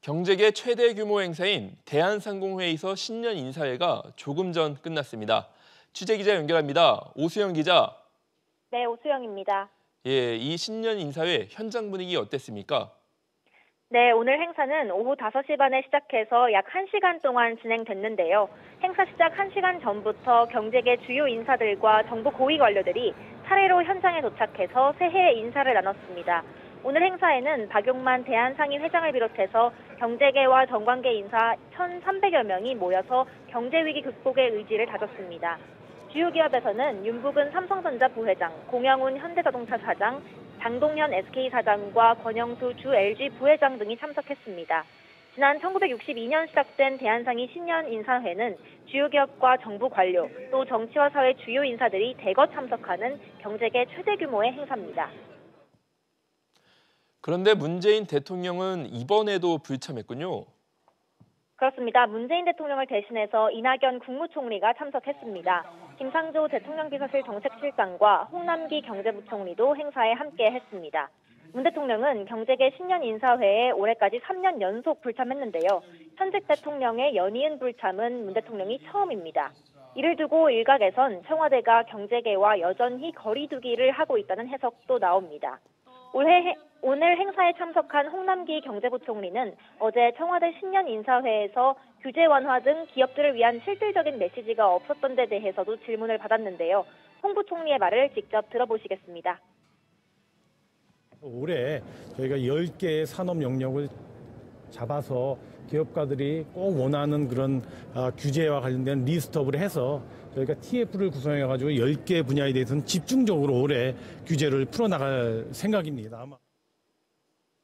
경제계 최대 규모 행사인 대한상공회의소 신년 인사회가 조금 전 끝났습니다. 취재 기자 연결합니다. 오수영 기자. 네, 오수영입니다. 예, 이 신년 인사회 현장 분위기 어땠습니까? 네, 오늘 행사는 오후 5시 반에 시작해서 약 1시간 동안 진행됐는데요. 행사 시작 1시간 전부터 경제계 주요 인사들과 정부 고위 관료들이 차례로 현장에 도착해서 새해 인사를 나눴습니다. 오늘 행사에는 박용만 대한상인 회장을 비롯해서 경제계와 정관계 인사 1,300여 명이 모여서 경제위기 극복의 의지를 다졌습니다. 주요 기업에서는 윤북은 삼성전자 부회장, 공영훈 현대자동차 사장, 장동현 SK 사장과 권영수 주 LG 부회장 등이 참석했습니다. 지난 1962년 시작된 대한상인 신년 인사회는 주요 기업과 정부 관료, 또 정치와 사회 주요 인사들이 대거 참석하는 경제계 최대 규모의 행사입니다. 그런데 문재인 대통령은 이번에도 불참했군요. 그렇습니다. 문재인 대통령을 대신해서 이낙연 국무총리가 참석했습니다. 김상조 대통령 비서실 정책실장과 홍남기 경제부총리도 행사에 함께 했습니다. 문 대통령은 경제계 신년 인사회에 올해까지 3년 연속 불참했는데요. 현직 대통령의 연이은 불참은 문 대통령이 처음입니다. 이를 두고 일각에선 청와대가 경제계와 여전히 거리두기를 하고 있다는 해석도 나옵니다. 올해 오늘 행사에 참석한 홍남기 경제부총리는 어제 청와대 신년 인사회에서 규제 완화 등 기업들을 위한 실질적인 메시지가 없었던 데 대해서도 질문을 받았는데요. 홍 부총리의 말을 직접 들어보시겠습니다. 올해 저희가 10개의 산업 영역을 잡아서 기업가들이 꼭 원하는 그런 아, 규제와 관련된 리스트업을 해서 저희가 TF를 구성해가지고 10개 분야에 대해서는 집중적으로 올해 규제를 풀어나갈 생각입니다. 아마.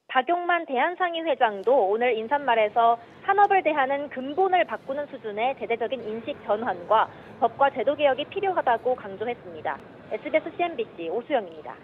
박용만 대한상의 회장도 오늘 인사말에서 산업을 대하는 근본을 바꾸는 수준의 대대적인 인식 전환과 법과 제도 개혁이 필요하다고 강조했습니다. SBS CNBC 오수영입니다.